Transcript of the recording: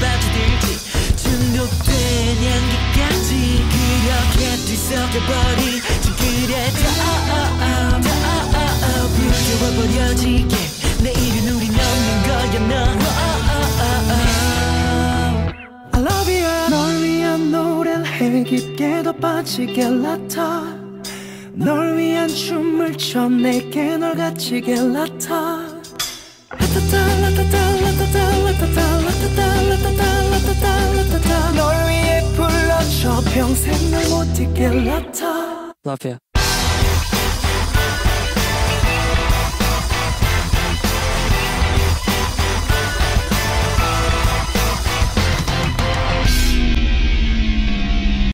빠져들지. 중독된 향기까지 그렇게 뒤섞여버린 그래 더 부끄러워버려지게. 내일은 우리 넘는 거야 너. I love you 널 위한 노래를 해 깊게 더 빠지게 라타 널 위한 춤을 춰 내게 널 갇히게 라 평생 널못 잊게 라타 Love you.